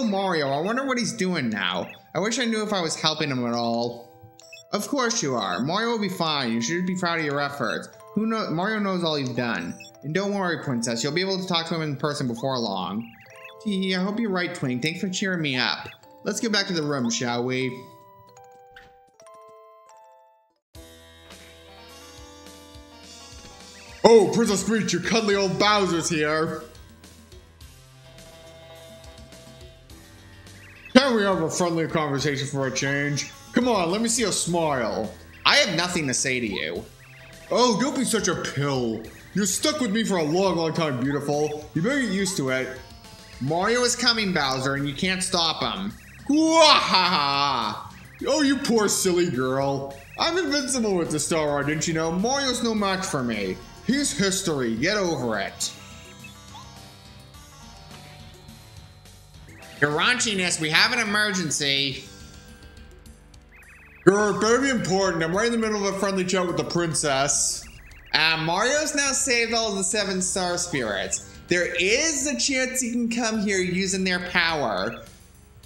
Oh, Mario, I wonder what he's doing now. I wish I knew if I was helping him at all. Of course you are. Mario will be fine. You should be proud of your efforts. Who knows? Mario knows all he's done. And don't worry, Princess. You'll be able to talk to him in person before long. Gee, I hope you're right, Twink. Thanks for cheering me up. Let's get back to the room, shall we? Oh, Princess Peach, your cuddly old Bowser's here. Can we have a friendly conversation for a change? Come on, let me see a smile. I have nothing to say to you. Oh, don't be such a pill. You're stuck with me for a long, long time, beautiful. You better get used to it. Mario is coming, Bowser, and you can't stop him. Wahaha! Oh, you poor silly girl. I'm invincible with the Star Rod, didn't you know? Mario's no match for me. He's history. Get over it. Your Grouchiness, we have an emergency. You're very important. I'm right in the middle of a friendly chat with the princess. Uh, Mario's now saved all the seven star spirits. There is a chance he can come here using their power.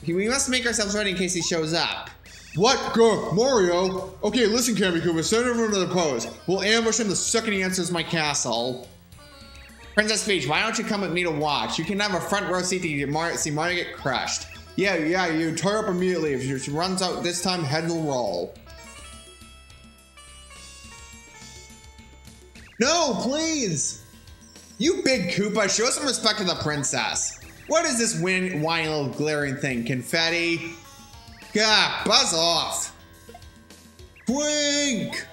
We must make ourselves ready in case he shows up. What? Go, Mario? Okay, listen, Kamikuma, send everyone to the post. We'll ambush him the second he enters my castle. Princess Peach, why don't you come with me to watch? You can have a front row seat to Mario, see Mario get crushed. Yeah, yeah, you tear up immediately. If she runs out this time, head will roll. No, please! You big Koopa, show some respect to the princess. What is this win whiny little glaring thing? Confetti? God, buzz off. Twink!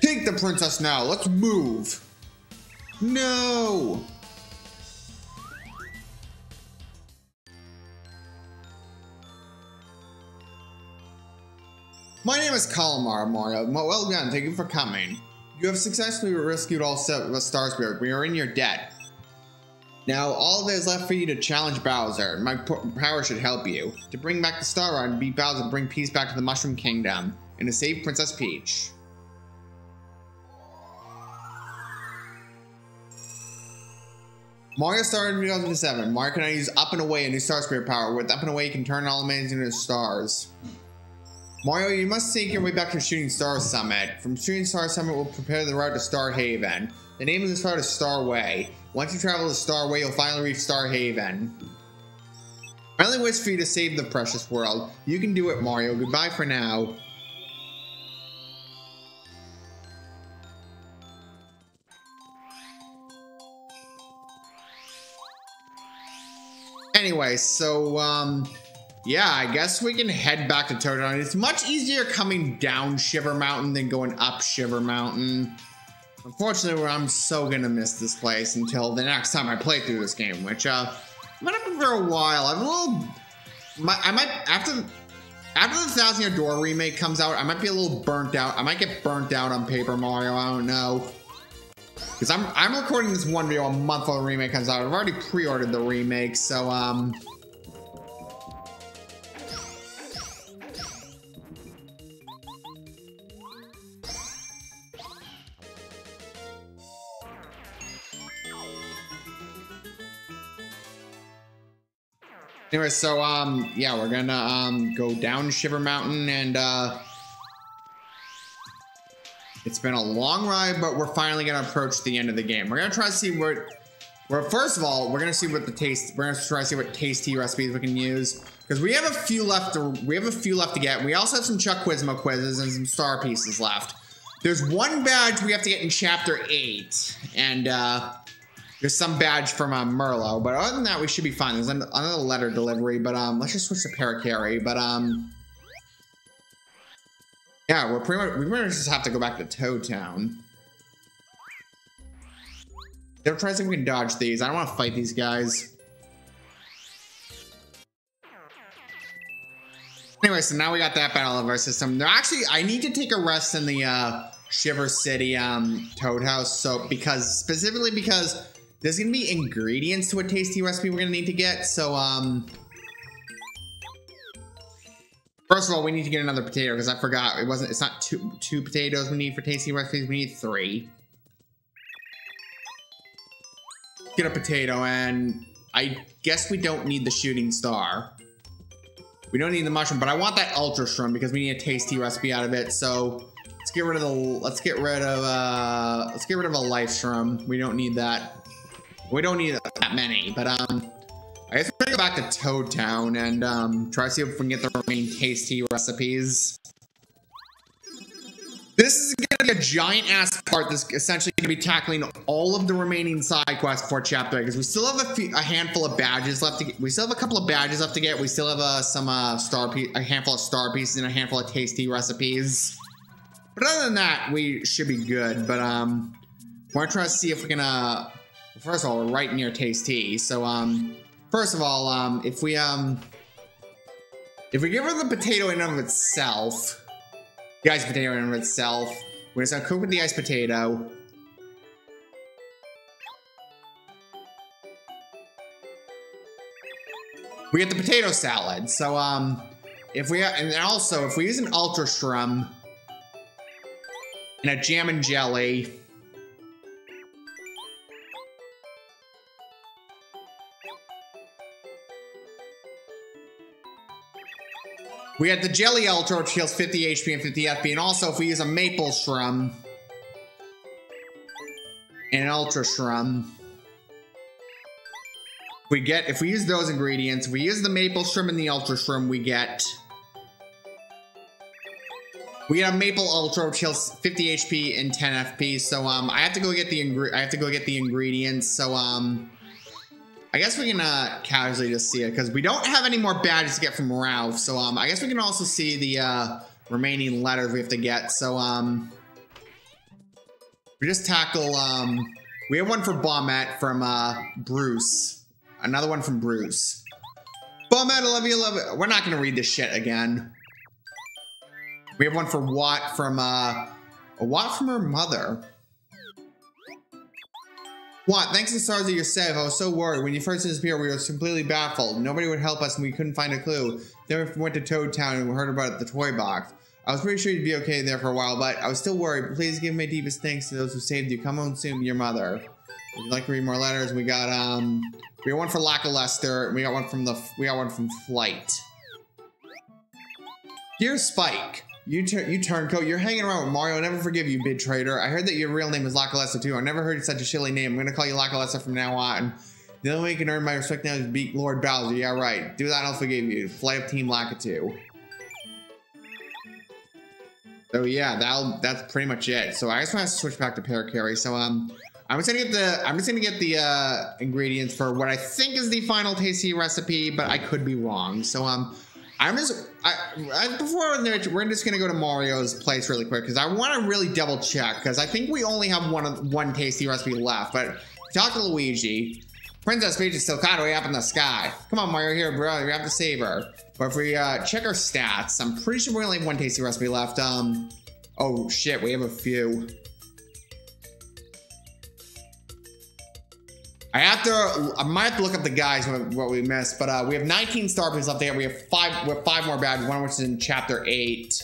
Take the princess now. Let's move. No! My name is Kalmar, Mario. Well done. Thank you for coming. You have successfully rescued all seven of Star Spirit. We are in your debt. Now, all that is left for you to challenge Bowser. My power should help you. To bring back the Star Rod and beat Bowser bring peace back to the Mushroom Kingdom. And to save Princess Peach. Mario started in 2007. Mario can now use Up and Away a new Star Spirit power. With Up and Away, you can turn all enemies into stars. Mario, you must take your way back to Shooting Star Summit. From Shooting Star Summit, we'll prepare the route to Star Haven. The name of this route is Star Way. Once you travel to Star Way, you'll finally reach Star Haven. I only wish for you to save the precious world. You can do it, Mario. Goodbye for now. Anyway, so, um, yeah, I guess we can head back to Toad Island. It's much easier coming down Shiver Mountain than going up Shiver Mountain. Unfortunately, I'm so gonna miss this place until the next time I play through this game, which, uh, might happen for a while. I'm a little, I might, after, after the Thousand Year Door remake comes out, I might be a little burnt out. I might get burnt out on Paper Mario, I don't know. Because I'm, I'm recording this one video a month before the remake comes out. I've already pre-ordered the remake, so, um... Anyway, so, um, yeah, we're gonna, um, go down Shiver Mountain and, uh... It's been a long ride, but we're finally gonna approach the end of the game. We're gonna try to see what... Well, first of all, we're gonna see what the taste... We're gonna try to see what tasty recipes we can use. Because we have a few left to... We have a few left to get. We also have some Chuck Quizmo quizzes and some star pieces left. There's one badge we have to get in Chapter 8. And, uh... There's some badge from um, Merlow, but other than that, we should be fine. There's another letter delivery, but um, let's just switch to Parakarry. But um, yeah, we're pretty much we pretty much just have to go back to Toad Town. They're trying to see if we can dodge these. I don't want to fight these guys. Anyway, so now we got that battle of our system. Now, actually, I need to take a rest in the uh, Shiver City um, Toad House. So, because specifically because there's gonna be ingredients to a tasty recipe we're gonna need to get. So, um, first of all, we need to get another potato because I forgot it wasn't. It's not two two potatoes we need for tasty recipes. We need three. Get a potato, and I guess we don't need the shooting star. We don't need the mushroom, but I want that ultra shroom because we need a tasty recipe out of it. So let's get rid of the let's get rid of uh let's get rid of a life shroom. We don't need that. We don't need that many, but um I guess we're gonna go back to Toad Town and um try to see if we can get the remaining tasty recipes. This is gonna be a giant ass part that's essentially gonna be tackling all of the remaining side quests for chapter because we still have a, few, a handful of badges left to get. We still have a couple of badges left to get. We still have uh, some uh, star a handful of star pieces and a handful of tasty recipes. But other than that, we should be good. But um, we're to try to see if we can uh, first of all, we're right near Tayce T. So um, first of all, um, if we um, if we give her the potato in and of itself the ice potato in of itself. We're just gonna cook with the ice potato. We get the potato salad. So, um, if we, and also, if we use an Ultra Shroom and a Jammin' Jelly, We had the Jelly which heals 50 HP and 50 FP, and also if we use a Maple Shroom and an Ultra Shroom, we get, if we use those ingredients, if we use the Maple Shroom and the Ultra Shroom, we get, we get a Maple Ultra, which heals 50 HP and 10 FP, so, um, I have to go get the, I have to go get the ingredients, so, um, I guess we can uh, casually just see it because we don't have any more badges to get from Rowf. So um, I guess we can also see the uh, remaining letters we have to get. So um, we just tackle. Um, we have one for Bombette from uh, Bruce. Another one from Bruce. Bombette, I love you, love it. We're not gonna read this shit again. We have one for Watt from uh, Watt from her mother. What? Thanks to stars of your save, I was so worried. When you first disappeared, we were completely baffled. Nobody would help us and we couldn't find a clue. Then we went to Toad Town and we heard about the toy box. I was pretty sure you'd be okay there for a while, but I was still worried. Please give my deepest thanks to those who saved you. Come home soon, your mother. Would you'd like to read more letters? We got um we got one for Lakilester, we got one from the we got one from Flight. Dear Spike, you, tur you turncoat, you're hanging around with Mario. I'll never forgive you, bid trader. I heard that your real name is Lakilester too. I never heard such a shilly name. I'm gonna call you Lakilester from now on. The only way you can earn my respect now is beat Lord Bowser. Yeah, right. Do that I'll forgive you. Fly up Team Lakitu. So yeah, that that's pretty much it. So I just want to switch back to Parakarry. So um, I'm just gonna get the I'm just gonna get the uh, ingredients for what I think is the final tasty recipe, but I could be wrong. So um, I'm just I, I before we're just gonna go to Mario's place really quick because I want to really double check because I think we only have one one tasty recipe left. But talk to Luigi. Princess Peach is still of way up in the sky. Come on, Mario, here, bro. You have to save her. But if we uh, check our stats, I'm pretty sure we only have one tasty recipe left. Um, oh shit, we have a few. I have to. I might have to look up the guys what we missed, but uh, we have 19 star pieces left there. We have five. We have five more badges. One which is in chapter eight.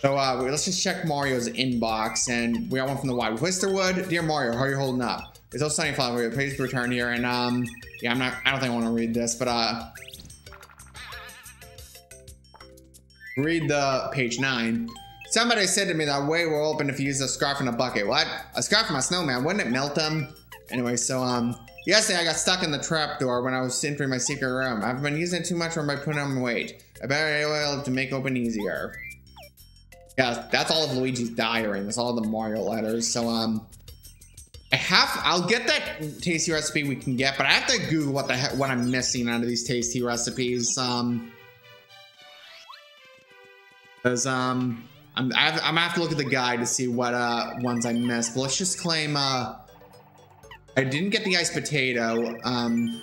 So uh, let's just check Mario's inbox, and we got one from the Wise Wisterwood. Dear Mario, how are you holding up? It's also sunny flower. Please return here, and um, yeah, I'm not. I don't think I want to read this, but uh, read the page nine. Somebody said to me that way will open if you use a scarf in a bucket. What? A scarf from a snowman? Wouldn't it melt them? Anyway, so um, yesterday I got stuck in the trap door when I was entering my secret room. I've been using it too much or by putting on weight. I better oil to make open easier. Yeah, that's all of Luigi's diary. That's all the Mario letters. So um, I have. I'll get that tasty recipe we can get, but I have to Google what the heck what I'm missing out of these tasty recipes. Um, because um. I'm, I am gonna have to look at the guide to see what uh, ones I missed. But let's just claim uh, I didn't get the iced potato. Um,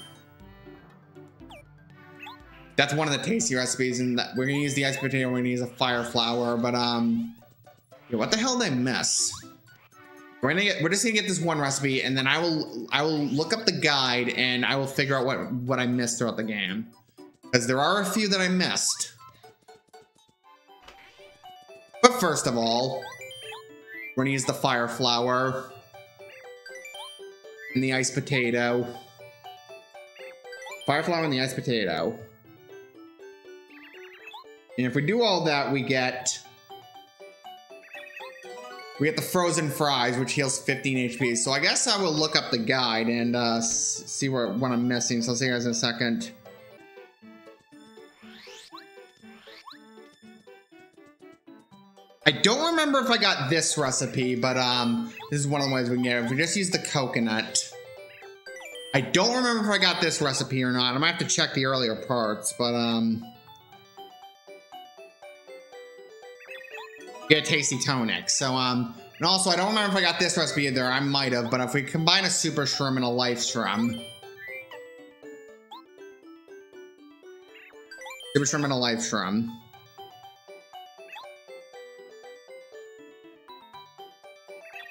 that's one of the tasty recipes, and we're gonna use the iced potato. We're gonna use a fire flower, but um, yeah, what the hell did I miss? We're gonna get. We're just gonna get this one recipe, and then I will. I will look up the guide, and I will figure out what what I missed throughout the game, because there are a few that I missed. First of all, we're gonna use the fire flower. And the ice potato. Fire flower and the ice potato. And if we do all that, we get... We get the frozen fries, which heals 15 HP. So I guess I will look up the guide and uh, see where, what I'm missing. So I'll see you guys in a second. I don't remember if I got this recipe, but um, this is one of the ways we can get it. If we just use the coconut. I don't remember if I got this recipe or not. I might have to check the earlier parts, but um... Get a tasty tonic. So, um, and also I don't remember if I got this recipe either. I might have, but if we combine a super shroom and a life shroom. Super shroom and a life shroom.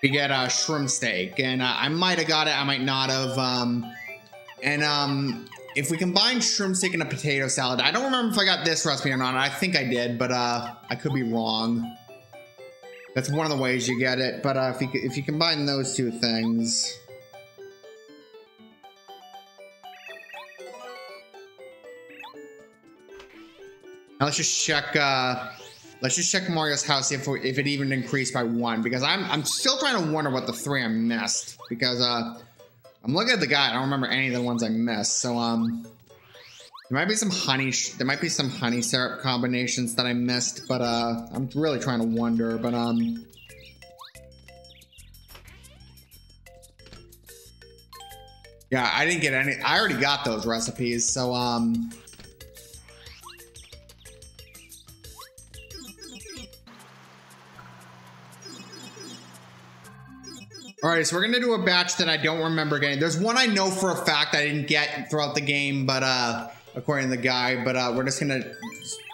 We get a shroom steak. And uh, I might have got it I might not have um, and um, if we combine shroom steak and a potato salad I don't remember if I got this recipe or not I think I did but uh, I could be wrong. That's one of the ways you get it but uh, if you if you combine those two things. Now let's just check uh, Let's just check Mario's house if, if it even increased by one because I'm I'm still trying to wonder what the three I missed because uh I'm looking at the guy I don't remember any of the ones I missed so um there might be some honey there might be some honey syrup combinations that I missed but uh I'm really trying to wonder but um yeah I didn't get any I already got those recipes so um All right, so we're gonna do a batch that I don't remember getting. There's one I know for a fact I didn't get throughout the game, but uh, according to the guy, but uh, we're just gonna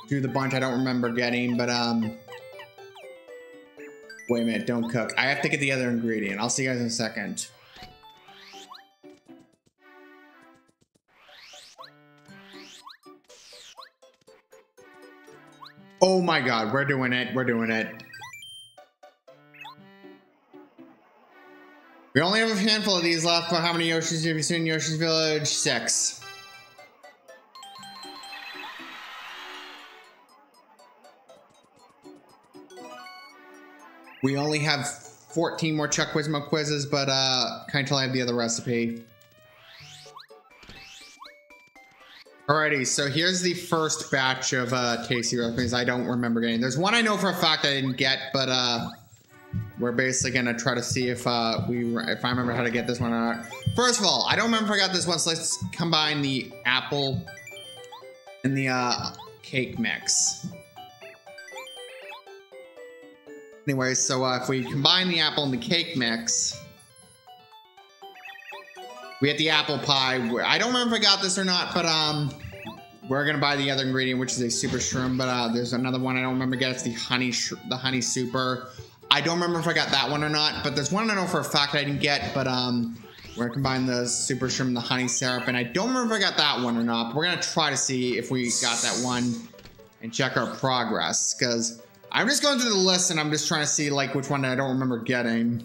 do the bunch I don't remember getting, but um, wait a minute, don't cook. I have to get the other ingredient. I'll see you guys in a second. Oh my god, we're doing it, we're doing it. We only have a handful of these left, but how many Yoshis have you seen in Yoshi's Village? Six. We only have 14 more Chuck Quizmo quizzes, but uh, can't tell I have the other recipe. Alrighty, so here's the first batch of uh, tasty recipes I don't remember getting. There's one I know for a fact I didn't get, but uh, we're basically gonna try to see if uh, we if I remember how to get this one not. First of all, I don't remember if I got this one, so let's combine the apple and the uh, cake mix. Anyway, so uh, if we combine the apple and the cake mix, we get the apple pie. I don't remember if I got this or not, but um, we're gonna buy the other ingredient, which is a super shroom. But uh, there's another one I don't remember. Get it's the honey, the honey super. I don't remember if I got that one or not, but there's one I know for a fact I didn't get, but um, we're gonna combine the super shroom and the honey syrup, and I don't remember if I got that one or not, but we're gonna try to see if we got that one and check our progress, because I'm just going through the list and I'm just trying to see like which one I don't remember getting.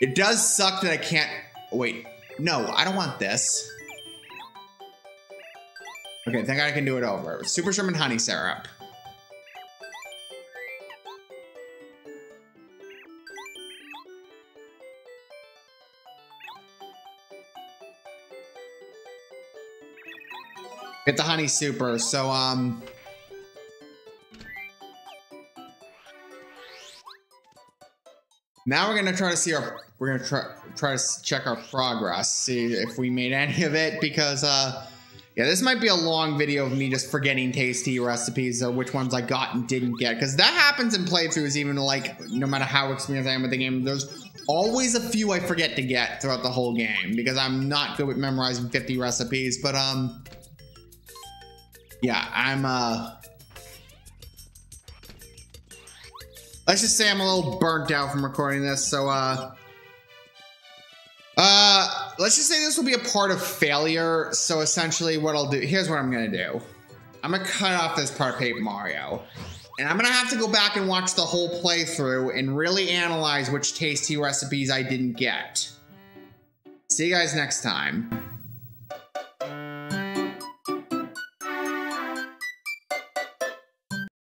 It does suck that I can't, wait, no, I don't want this. Okay, I think I can do it over. Super shroom and honey syrup. The honey super. So, um... Now we're gonna try to see our, we're gonna try, try to check our progress, see if we made any of it, because, uh, yeah, this might be a long video of me just forgetting tasty recipes which ones I got and didn't get, because that happens in playthroughs, even like, no matter how experienced I am with the game, there's always a few I forget to get throughout the whole game, because I'm not good with memorizing 50 recipes, but, um, yeah, I'm, uh... Let's just say I'm a little burnt out from recording this, so, uh... Uh, let's just say this will be a part of failure, so essentially what I'll do... Here's what I'm gonna do. I'm gonna cut off this part of Paper Mario. And I'm gonna have to go back and watch the whole playthrough and really analyze which tasty recipes I didn't get. See you guys next time.